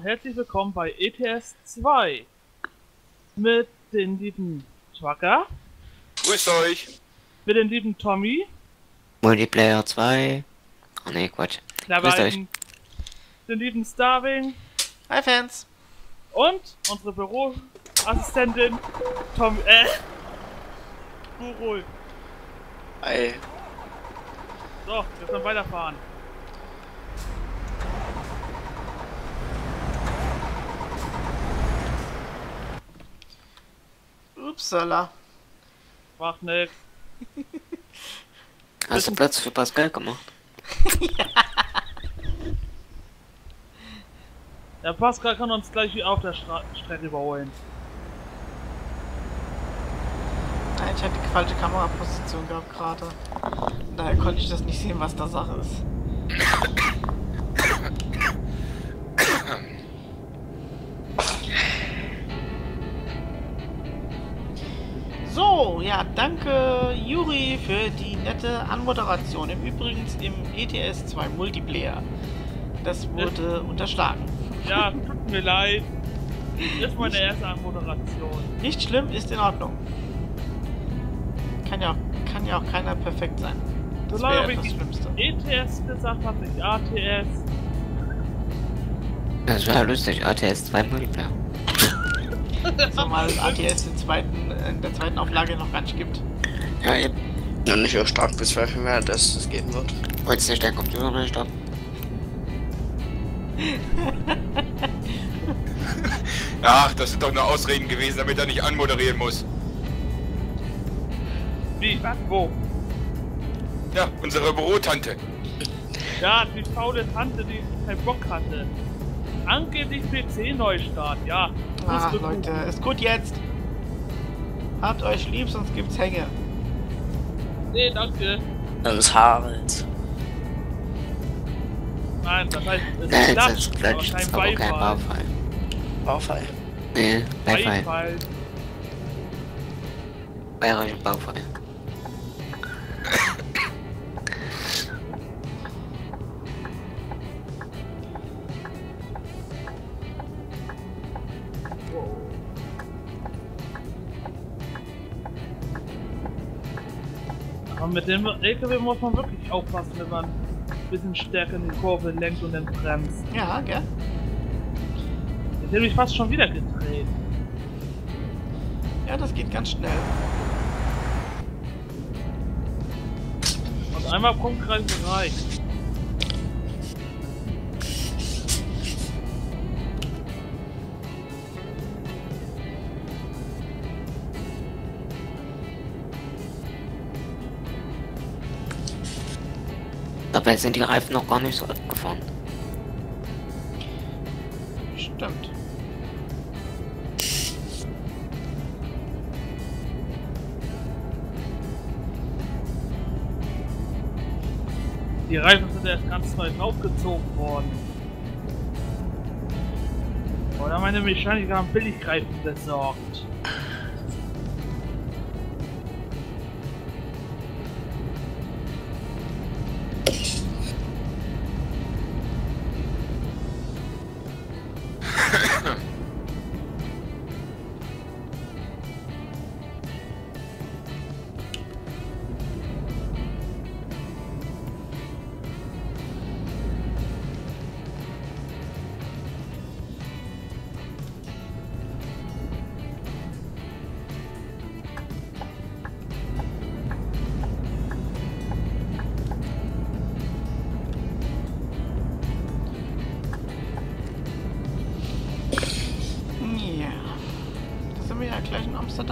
herzlich willkommen bei ETS 2 mit den lieben Trucker, Grüßt euch. mit den lieben Tommy, Multiplayer 2. Oh ne, Quatsch. der Grüßt beiden, den lieben Starving Hi Fans! und unsere Büroassistentin Tommy, äh, Burul. Hi. So, wir können weiterfahren. Upsala. Macht nix. Hast du Platz für Pascal gemacht? Der Pascal kann uns gleich wieder auf der Stra Strecke überholen. Nein, ich hatte die falsche Kameraposition gehabt gerade. Daher konnte ich das nicht sehen, was da Sache ist. ja, danke Juri für die nette Anmoderation. Im Übrigen im ETS 2 Multiplayer. Das wurde unterschlagen. Ja, tut mir leid. Das ist meine erste Moderation. Nicht schlimm, ist in Ordnung. Kann ja auch, kann ja auch keiner perfekt sein. Das Solange wäre ich das Schlimmste. ETS gesagt habe, nicht ATS. Das wäre lustig, ATS 2 Multiplayer. Zumal ATS in, zweiten, in der zweiten Auflage noch gar nicht gibt. Ja, eben. Und ich auch stark bezweifeln werde, dass es geben wird. Wolltest nicht dein Computer nicht ab? Ach, das sind doch nur Ausreden gewesen, damit er nicht anmoderieren muss. Wie? Was? Wo? Ja, unsere Bürotante. Ja, die faule Tante, die keinen Bock hatte. Angeblich PC-Neustart, ja. Ah, Wusste Leute, ist gut jetzt. Habt euch lieb, sonst gibt's Hänge. Nee, danke. Das ist Harald. Nein, das heißt, es Nein, ist das ist Klatsch, kein ist aber kein Beifall. Baufall. Baufall. Nee, Beifall. Beifall. Bayerischen Baufall. Mit dem LKW muss man wirklich aufpassen, wenn man ein bisschen stärker in die Kurve lenkt und dann bremst. Ja, gell? Jetzt hätte ich fast schon wieder gedreht. Ja, das geht ganz schnell. Und einmal Punktreise reicht. Dabei sind die Reifen noch gar nicht so abgefahren. Stimmt. Die Reifen sind erst ganz neu draufgezogen worden. Oder meine Mechaniker haben Billigreifen besorgt.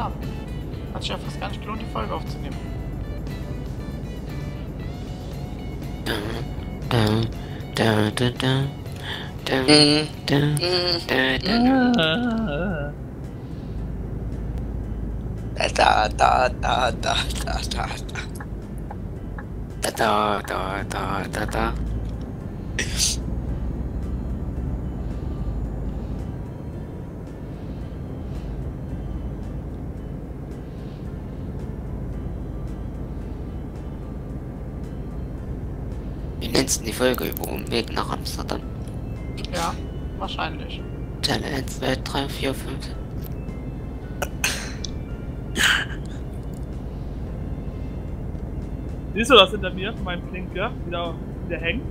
Amsterdam. Hat sich ja fast gar nicht gelohnt, die Folge aufzunehmen. Da, da, da, da. Da, da, da, da, da. Da, da, da, da, nennst du die Folge über Umweg nach Amsterdam? Ja, wahrscheinlich. Teil 1, 2, 3, 4, 5. Siehst du das hinter mir, mein Blinker, wieder, wieder hängt?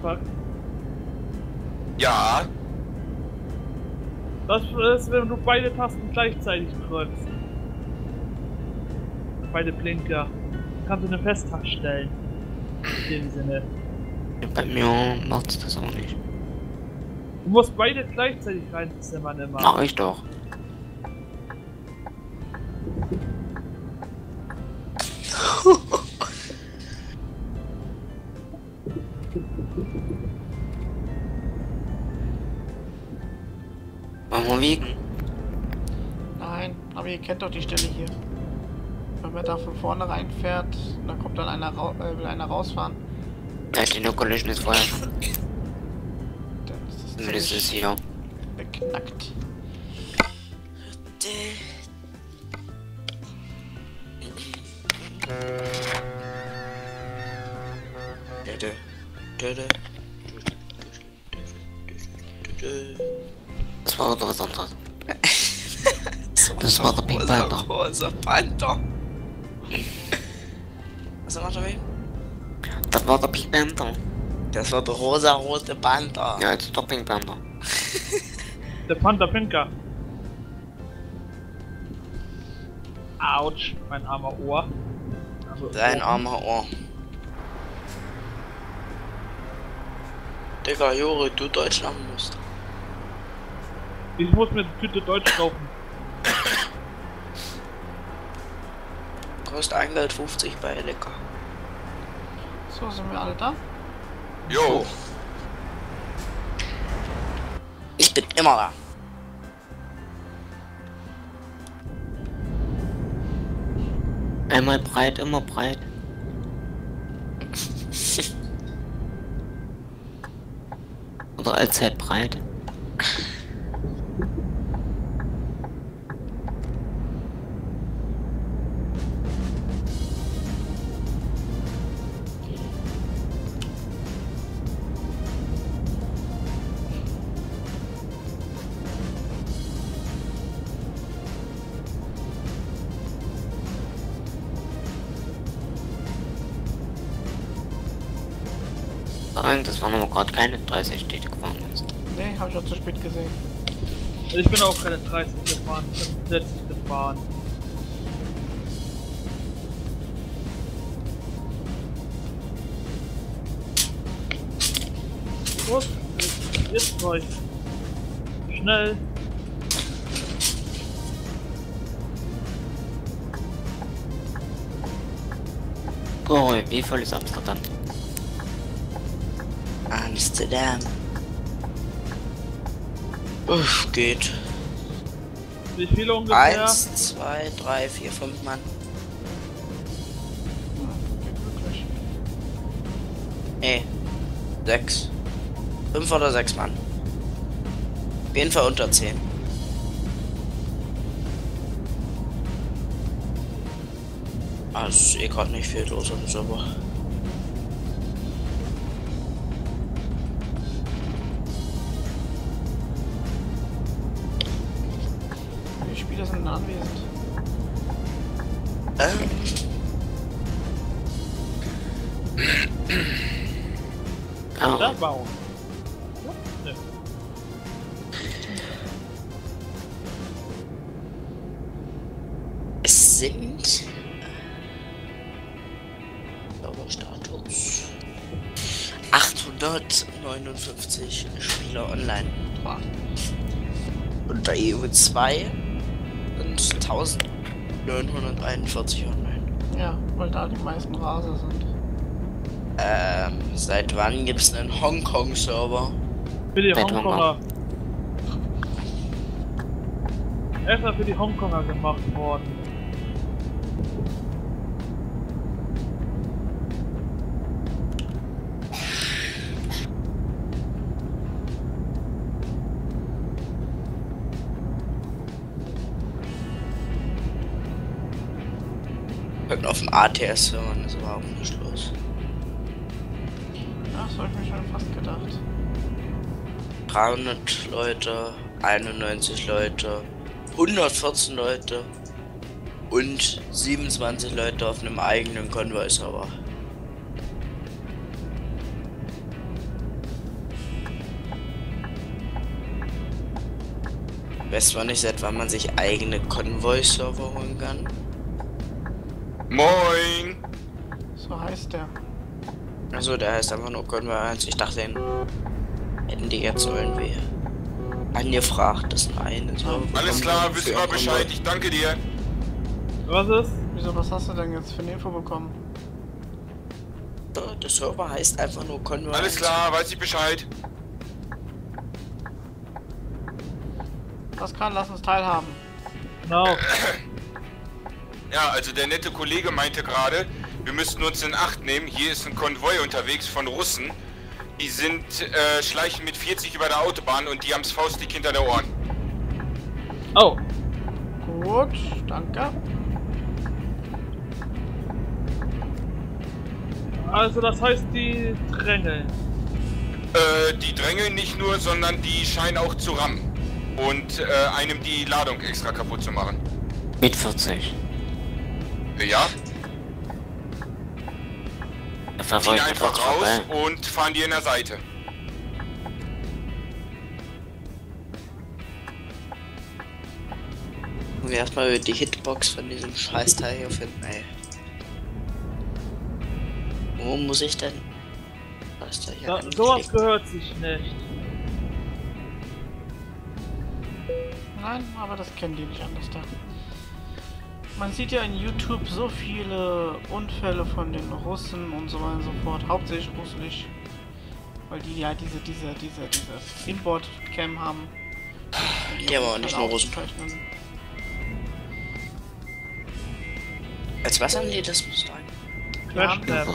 Fuck. Ja, Das ist, wenn du beide Tasten gleichzeitig drückst. Beide Blinker. Kannst du eine Festtaste stellen. In dem Sinne. Bei mir macht's das auch nicht. Du musst beide gleichzeitig reinzimmern immer. Mach ich doch. Wollen wir wiegen? Nein, aber ihr kennt doch die Stelle hier. Wenn man da von vorne reinfährt, dann kommt dann einer, rau äh, will einer rausfahren. Ja, die No Collision ist vorher. Dann ist das Zumindest ist hier. beknackt. Das war doch was anderes. Das war der Pink Panther. Rosa Panther. Was er weh? Das war der Pink Panther. Das war der rosa-rote Panther. Ja, jetzt ist der Pink Panther. Der Panther Pinker. Autsch, mein armer Ohr. Also, Dein Ohr. armer Ohr. Digga, Juri, du Deutschland musst. Ich muss mir eine Tüte Deutsch kaufen. Kostet ein Geld 50 bei Lecker. So, sind wir alle da? jo. Ich bin immer da. Einmal breit, immer breit. Oder allzeit breit. Gerade keine 30, die du gefahren hast. Nee, hab ich auch zu spät gesehen. Also ich bin auch keine 30 gefahren, ich bin 60 gefahren. Los, jetzt euch. Schnell. Oh, wie voll ist Amsterdam? Amsterdam. Uff, geht. Wie viele ungefähr? Eins, zwei, drei, vier, fünf Mann. Nee. Sechs. Fünf oder sechs Mann. Auf jeden Fall unter zehn. Ah, es ist eh gerade nicht viel los am Server. Sind anwesend. Ähm, Da Oh, bauen. Ja? Ne. es sind. Serverstatus. 859 Spieler online. Und bei EU2 sind 1941 online. Ja, weil da die meisten Raser sind. Ähm, seit wann gibt's einen Hongkong-Server? Für die Seit Hongkonger. Extra für die Hongkonger gemacht worden. Und auf dem ATS-Server ist überhaupt nicht los. Ja, das habe ich mir schon fast gedacht. 300 Leute, 91 Leute, 114 Leute und 27 Leute auf einem eigenen Konvoi-Server. Weißt du nicht, seit wann man sich eigene Konvoi-Server holen kann? Moin! So heißt der. Also der heißt einfach nur Konvoi 1. Ich dachte, den hätten die jetzt irgendwie angefragt, das eine Server. Alles klar, wissen wir. Bescheid. Ich danke dir. Was ist? Wieso, was hast du denn jetzt für eine Info bekommen? Der Server heißt einfach nur Konvoi Alles 1. klar, weiß ich Bescheid. Pascal, lass uns teilhaben. Genau. Ja, also der nette Kollege meinte gerade, wir müssten uns in Acht nehmen. Hier ist ein Konvoi unterwegs von Russen. Die sind, äh, schleichen mit 40 über der Autobahn und die haben's faustdick hinter der Ohren. Oh, Gut, danke. also das heißt, die drängeln. Äh, die drängeln nicht nur, sondern die scheinen auch zu rammen. Und äh, einem die Ladung extra kaputt zu machen. Mit 40. Ja, ziehen einfach raus vorbei. und fahren die in der Seite. Und wir erstmal die Hitbox von diesem Scheißteil hier finden, ey. Wo muss ich denn? Was da hier Da, anklicken? sowas gehört sich nicht. Nein, aber das kennen die nicht anders da. Man sieht ja in YouTube so viele Unfälle von den Russen und so weiter und so fort. Hauptsächlich russisch. Weil die ja diese, diese, diese, diese Inboard-Cam haben. Haben aber nicht nur Russen. Als was haben die das muss sagen? Wir haben das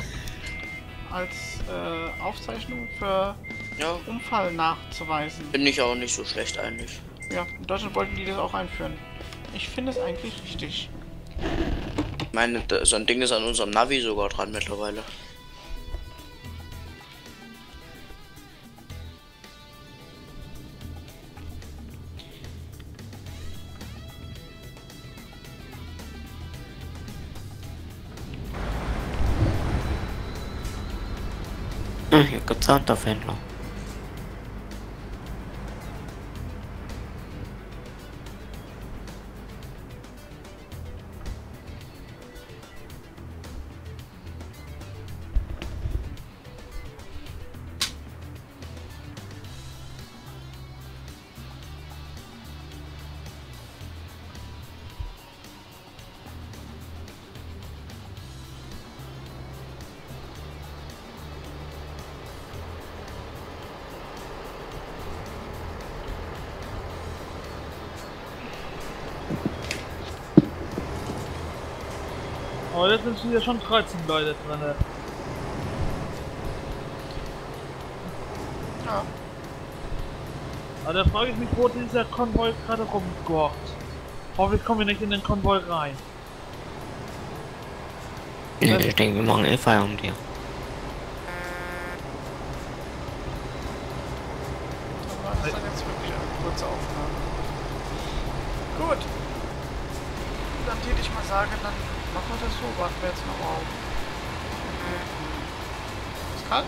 als äh, Aufzeichnung für Ja, Unfall nachzuweisen. finde ich auch nicht so schlecht eigentlich. Ja, in Deutschland wollten die das auch einführen. Ich finde es eigentlich richtig. Ich meine, so ein Ding ist an unserem Navi sogar dran mittlerweile. Hm, hier gibt's Soundaufhändler. Aber jetzt sind hier schon 13 Leute drin. Ja. Aber da frage ich mich, wo dieser Konvoi gerade rumgurkt. Hoffentlich kommen wir nicht in den Konvoi rein. Nee, ich denke, wir machen eh Feierabend hier. War das dann jetzt wirklich eine kurze Aufnahme. Gut. Dann würde ich mal sagen, dann machen wir das so. Warten wir jetzt noch auf. Pascal?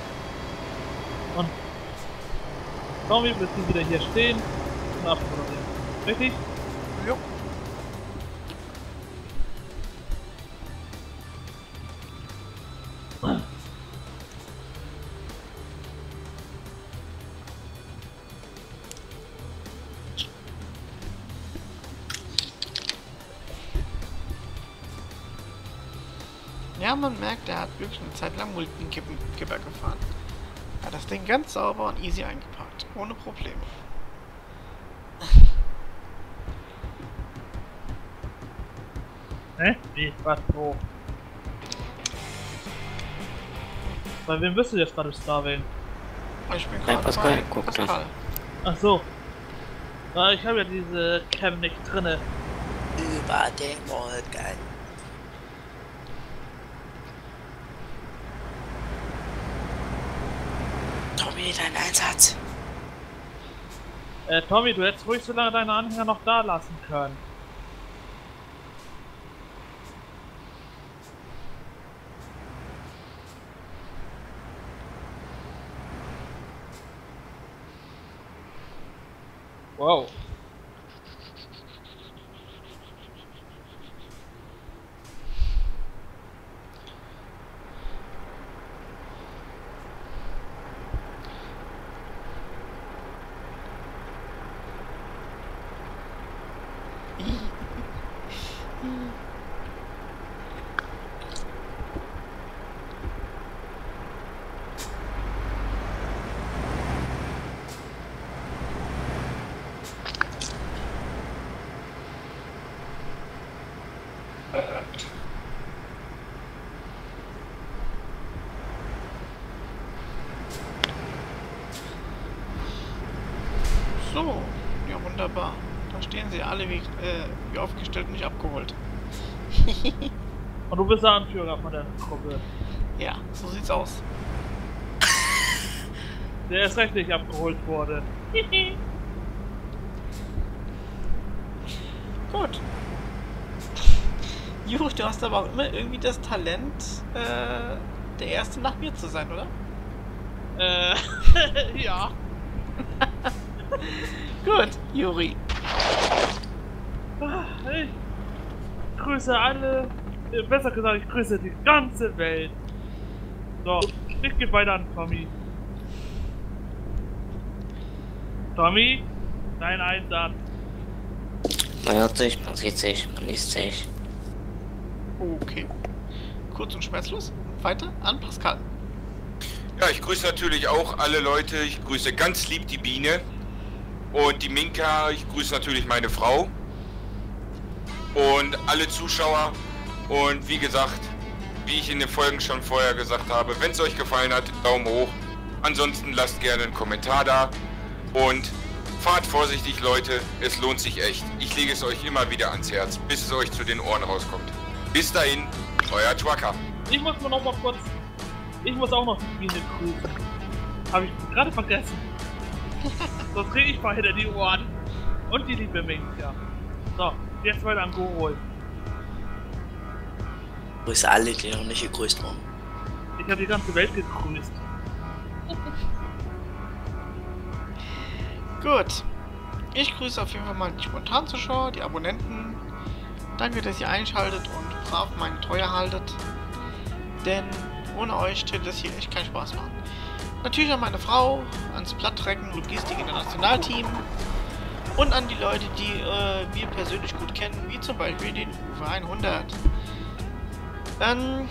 Und Tommy, bis die wieder hier stehen und abmoderieren. Richtig? Wirklich eine Zeit lang Multikipper gefahren. Hat das Ding ganz sauber und easy eingepackt. Ohne Probleme. Hä? Wie? Was? Wo? Bei wem bist du jetzt gerade Star wählen? Ich bin gerade Pascal, bei guck das. Pascal. Ach so. Ich habe ja diese Cam nicht drinne. Über den Wolken. Tommy, dein Einsatz. Äh, Tommy, du hättest ruhig so lange deine Anhänger noch da lassen können. Wow. So, ja wunderbar. Da stehen sie alle wie, äh, wie aufgestellt und nicht abgeholt. Und du bist der Anführer von der Gruppe. Ja, so sieht's aus. Der ist recht nicht abgeholt wurde. Gut. Juri, du hast aber auch immer irgendwie das Talent, äh, der Erste nach mir zu sein, oder? Äh, ja. Gut, Juri. Ah, Ich grüße alle. äh, Besser gesagt, ich grüße die ganze Welt. So, ich gebe weiter an Tommy. Tommy, dein Einsatz. Man hört sich, man sieht sich, man liest sich. Okay. Kurz und schmerzlos. Weiter an Pascal. Ja, ich grüße natürlich auch alle Leute. Ich grüße ganz lieb die Biene und die Minka. Ich grüße natürlich meine Frau und alle Zuschauer. Und wie gesagt, wie ich in den Folgen schon vorher gesagt habe, wenn es euch gefallen hat, Daumen hoch. Ansonsten lasst gerne einen Kommentar da und fahrt vorsichtig, Leute. Es lohnt sich echt. Ich lege es euch immer wieder ans Herz, bis es euch zu den Ohren rauskommt. Bis dahin, euer Trucker. Ich muss mal noch mal kurz. Ich muss auch noch die grüßen. Habe ich gerade vergessen. Sonst kriege ich beide die Ohren. Und die liebe Minka. So, jetzt weiter an Gorol. Grüße alle, die noch nicht gegrüßt wurden. Ich habe die ganze Welt gegrüßt. Gut. Ich grüße auf jeden Fall mal die Spontanzuschauer, die Abonnenten. Danke, dass ihr einschaltet und brav meine Treue haltet. Denn ohne euch würde das hier echt keinen Spaß machen. Natürlich an meine Frau, ans Plattrecken Logistik Internationalteam und an die Leute, die äh, wir persönlich gut kennen, wie zum Beispiel den Uwe 100. Ähm,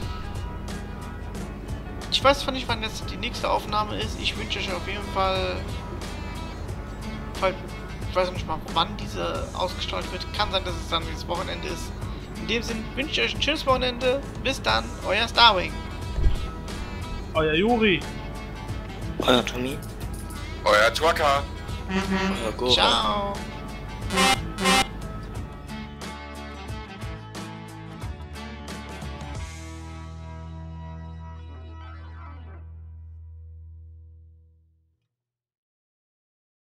ich weiß zwar nicht, wann jetzt die nächste Aufnahme ist. Ich wünsche euch auf jeden Fall ich weiß nicht mal, wann diese ausgestrahlt wird. Kann sein, dass es dann dieses Wochenende ist. In dem Sinn wünsche ich euch ein schönes Wochenende. Bis dann, euer Starwing. Euer Juri. Euer Tommy. Euer Trucker. 好，哥。